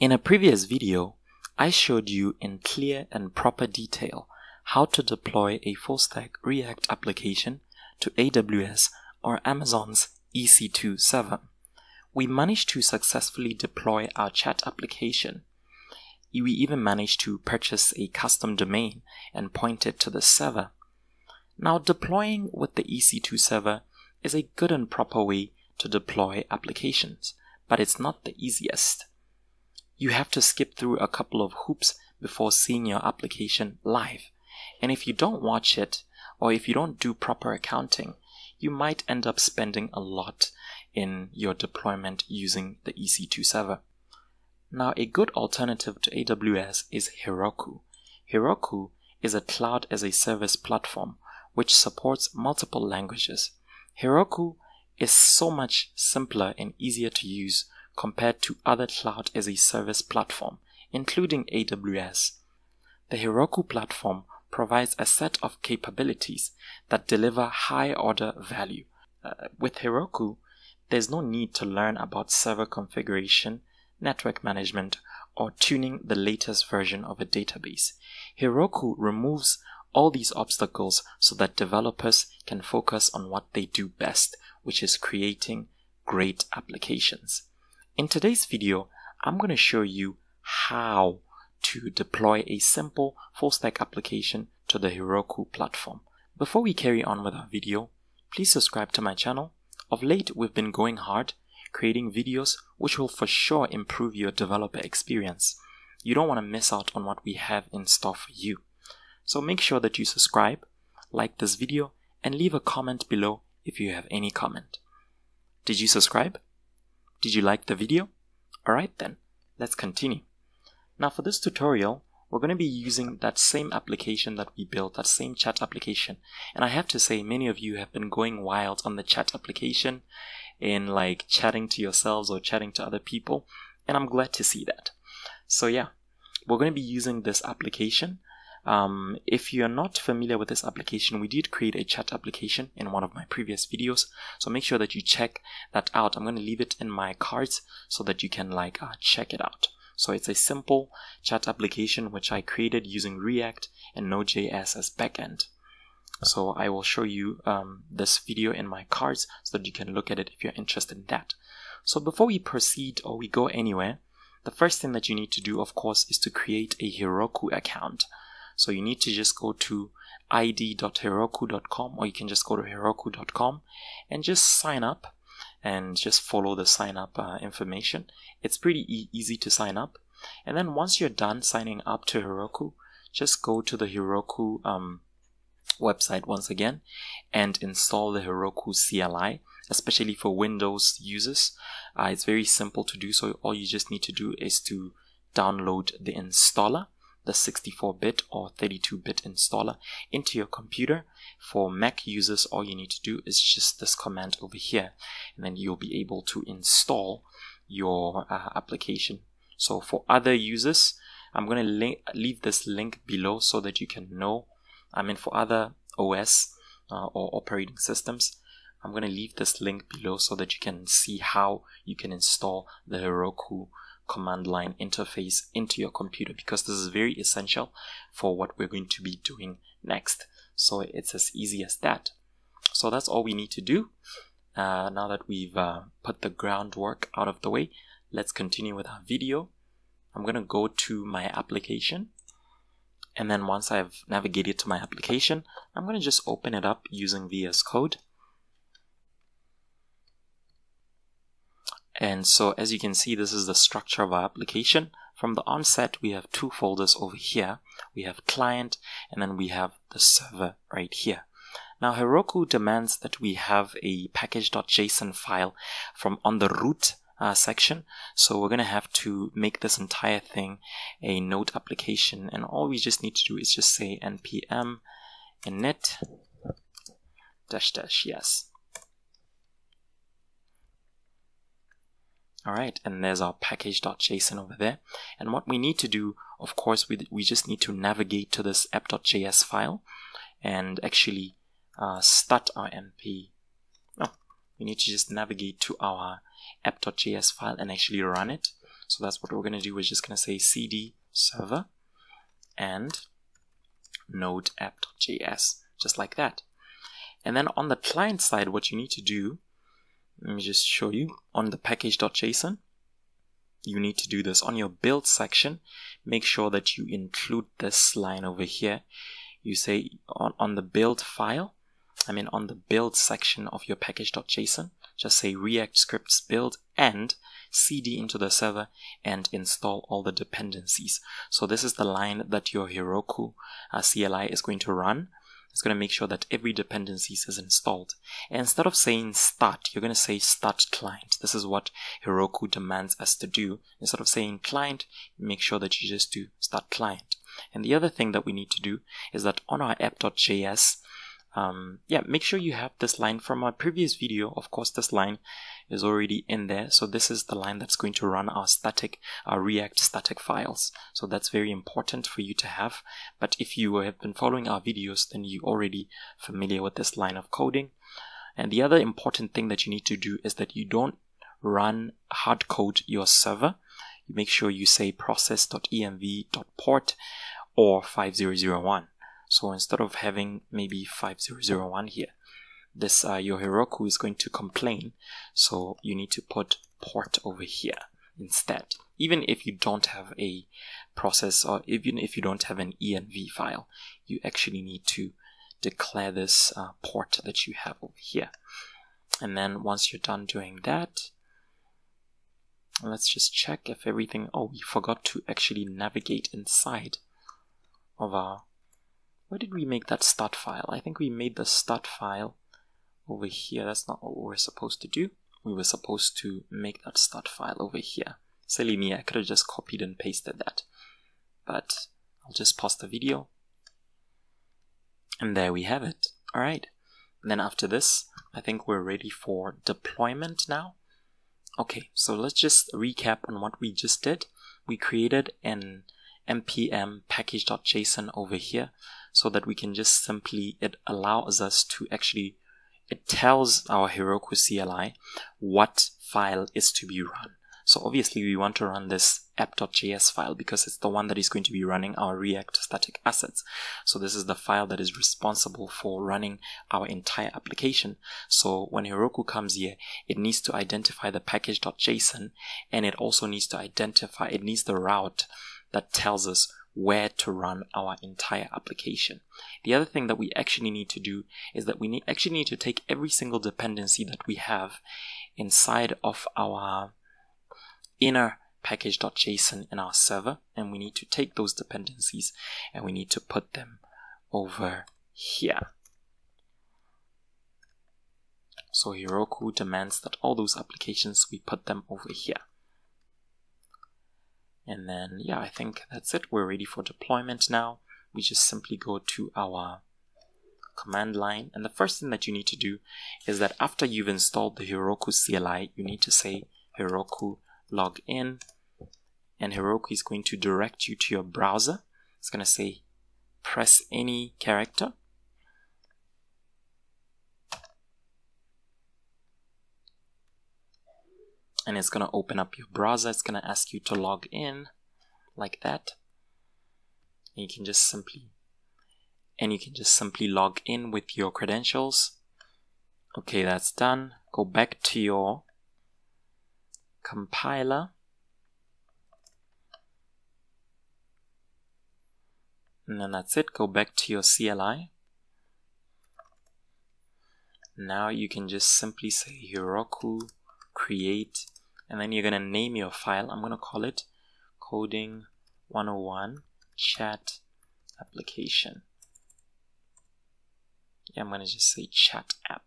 In a previous video, I showed you in clear and proper detail how to deploy a full stack React application to AWS or Amazon's EC2 server. We managed to successfully deploy our chat application. We even managed to purchase a custom domain and point it to the server. Now, deploying with the EC2 server is a good and proper way to deploy applications, but it's not the easiest you have to skip through a couple of hoops before seeing your application live. And if you don't watch it, or if you don't do proper accounting, you might end up spending a lot in your deployment using the EC2 server. Now, a good alternative to AWS is Heroku. Heroku is a cloud as a service platform which supports multiple languages. Heroku is so much simpler and easier to use compared to other cloud as a service platform, including AWS. The Heroku platform provides a set of capabilities that deliver high order value. Uh, with Heroku, there's no need to learn about server configuration, network management, or tuning the latest version of a database. Heroku removes all these obstacles so that developers can focus on what they do best, which is creating great applications. In today's video, I'm going to show you how to deploy a simple full stack application to the Heroku platform. Before we carry on with our video, please subscribe to my channel. Of late, we've been going hard creating videos which will for sure improve your developer experience. You don't want to miss out on what we have in store for you. So make sure that you subscribe, like this video, and leave a comment below if you have any comment. Did you subscribe? Did you like the video? Alright then, let's continue. Now for this tutorial, we're going to be using that same application that we built, that same chat application. And I have to say, many of you have been going wild on the chat application in like chatting to yourselves or chatting to other people. And I'm glad to see that. So yeah, we're going to be using this application um, if you're not familiar with this application, we did create a chat application in one of my previous videos. So make sure that you check that out. I'm going to leave it in my cards so that you can like uh, check it out. So it's a simple chat application which I created using React and Node.js as backend. So I will show you um, this video in my cards so that you can look at it if you're interested in that. So before we proceed or we go anywhere, the first thing that you need to do, of course, is to create a Heroku account. So you need to just go to id.heroku.com or you can just go to heroku.com and just sign up and just follow the sign up uh, information. It's pretty e- easy to sign up. And then once you're done signing up to Heroku, just go to the Heroku um, website once again and install the Heroku CLI, especially for Windows users. Uh, it's very simple to do so. All you just need to do is to download the installer the 64-bit or 32-bit installer into your computer. For Mac users, all you need to do is just this command over here, and then you'll be able to install your uh, application. So for other users, I'm going to leave this link below so that you can know. I mean, for other OS uh, or operating systems, I'm going to leave this link below so that you can see how you can install the Heroku command line interface into your computer because this is very essential for what we're going to be doing next. So it's as easy as that. So that's all we need to do. Uh, now that we've uh, put the groundwork out of the way, let's continue with our video. I'm going to go to my application. And then once I've navigated to my application, I'm going to just open it up using VS Code. And so as you can see, this is the structure of our application. From the onset, we have two folders over here. We have client and then we have the server right here. Now Heroku demands that we have a package.json file from on the root uh, section. So we're going to have to make this entire thing a node application. And all we just need to do is just say npm init dash dash yes. All right, and there's our package.json over there. And what we need to do, of course, we, we just need to navigate to this app.js file and actually uh, start our np. Oh, we need to just navigate to our app.js file and actually run it. So that's what we're going to do. We're just going to say cd server and node app.js, just like that. And then on the client side, what you need to do, let me just show you on the package.json, you need to do this on your build section. Make sure that you include this line over here. You say on, on the build file, I mean on the build section of your package.json, just say react scripts build and cd into the server and install all the dependencies. So this is the line that your Heroku uh, CLI is going to run. It's going to make sure that every dependencies is installed. And instead of saying start, you're going to say start client. This is what Heroku demands us to do. Instead of saying client, make sure that you just do start client. And the other thing that we need to do is that on our app.js, um, yeah, make sure you have this line from our previous video. Of course, this line is already in there. So this is the line that's going to run our static, our React static files. So that's very important for you to have. But if you have been following our videos, then you're already familiar with this line of coding. And the other important thing that you need to do is that you don't run hard code your server. You make sure you say process.env.port or 5001. So instead of having maybe 5001 here, this uh, your Heroku is going to complain. So you need to put port over here instead. Even if you don't have a process or even if you don't have an env file, you actually need to declare this uh, port that you have over here. And then once you're done doing that, let's just check if everything, oh, we forgot to actually navigate inside of our where did we make that start file? I think we made the start file over here. That's not what we were supposed to do. We were supposed to make that start file over here. Silly me, I could have just copied and pasted that. But I'll just pause the video. And there we have it. Alright. Then after this, I think we're ready for deployment now. Okay, so let's just recap on what we just did. We created an npm package.json over here so that we can just simply, it allows us to actually, it tells our Heroku CLI what file is to be run. So obviously we want to run this app.js file because it's the one that is going to be running our React static assets. So this is the file that is responsible for running our entire application. So when Heroku comes here, it needs to identify the package.json and it also needs to identify, it needs the route that tells us where to run our entire application. The other thing that we actually need to do is that we need, actually need to take every single dependency that we have inside of our inner package.json in our server and we need to take those dependencies and we need to put them over here. So Heroku demands that all those applications we put them over here. And then, yeah, I think that's it. We're ready for deployment now. We just simply go to our command line. And the first thing that you need to do is that after you've installed the Heroku CLI, you need to say Heroku login. And Heroku is going to direct you to your browser. It's going to say press any character and it's going to open up your browser. It's going to ask you to log in like that. And you can just simply and you can just simply log in with your credentials. Okay, that's done. Go back to your compiler. And then that's it. Go back to your CLI. Now you can just simply say Heroku create and then you're going to name your file. I'm going to call it Koding 101 chat application. Yeah, I'm going to just say chat app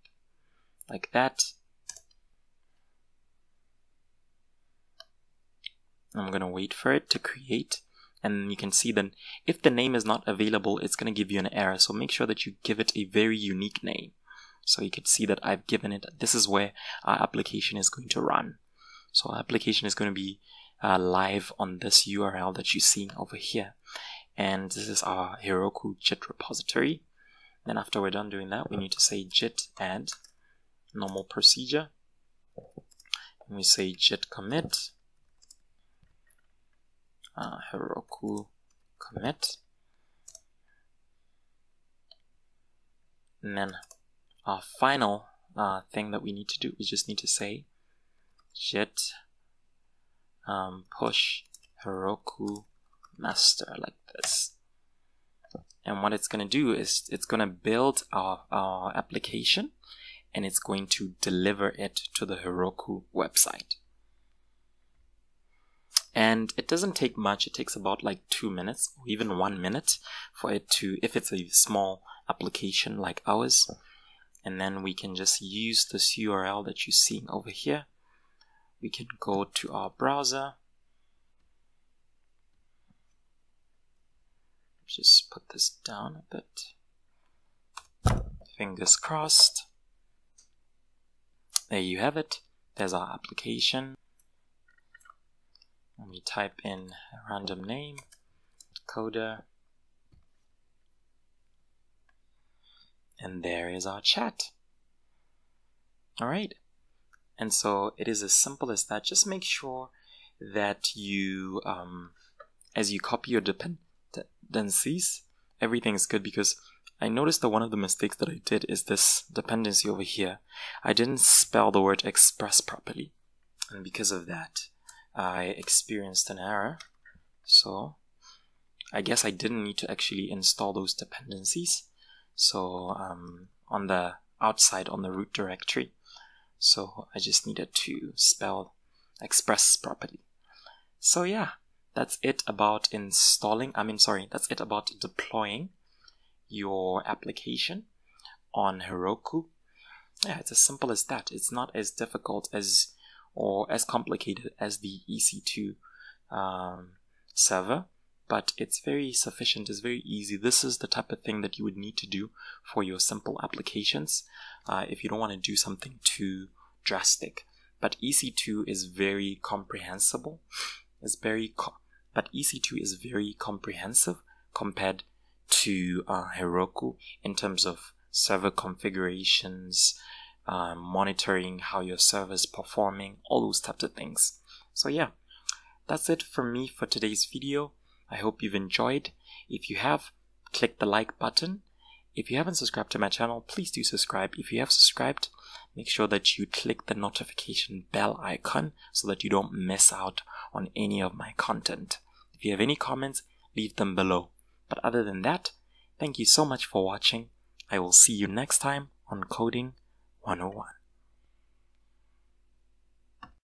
like that. I'm going to wait for it to create and you can see then if the name is not available it's going to give you an error so make sure that you give it a very unique name so you can see that I've given it this is where our application is going to run so our application is going to be uh, live on this URL that you're seeing over here. And this is our Heroku Git repository. Then after we're done doing that, we need to say git add normal procedure. And we say git commit. uh, Heroku commit. And then our final uh, thing that we need to do, we just need to say git um, push Heroku master like this. And what it's going to do is it's going to build our, our application and it's going to deliver it to the Heroku website. And it doesn't take much, it takes about like two minutes or even one minute for it to, if it's a small application like ours. And then we can just use this URL that you're seeing over here. We can go to our browser. Just put this down a bit. Fingers crossed. There you have it. There's our application. Let me type in a random name, coder, and there is our chat. Alright, and so it is as simple as that. Just make sure that you, um, as you copy your dependencies, everything's good because I noticed that one of the mistakes that I did is this dependency over here. I didn't spell the word express properly. And because of that, I experienced an error. So I guess I didn't need to actually install those dependencies. So um, on the outside on the root directory. So I just needed to spell express properly. So yeah, that's it about installing. I mean, sorry, that's it about deploying your application on Heroku. Yeah, it's as simple as that. It's not as difficult as or as complicated as the EC2 um, server, but it's very sufficient, it's very easy. This is the type of thing that you would need to do for your simple applications uh, if you don't want to do something too drastic. But EC2 is very comprehensible. It's very, co but EC2 is very comprehensive compared to uh, Heroku in terms of server configurations, um, monitoring how your server is performing, all those types of things. So yeah, that's it for me for today's video. I hope you've enjoyed. If you have, click the like button. If you haven't subscribed to my channel, please do subscribe. If you have subscribed, make sure that you click the notification bell icon so that you don't miss out on any of my content. If you have any comments, leave them below. But other than that, thank you so much for watching. I will see you next time on Koding 101.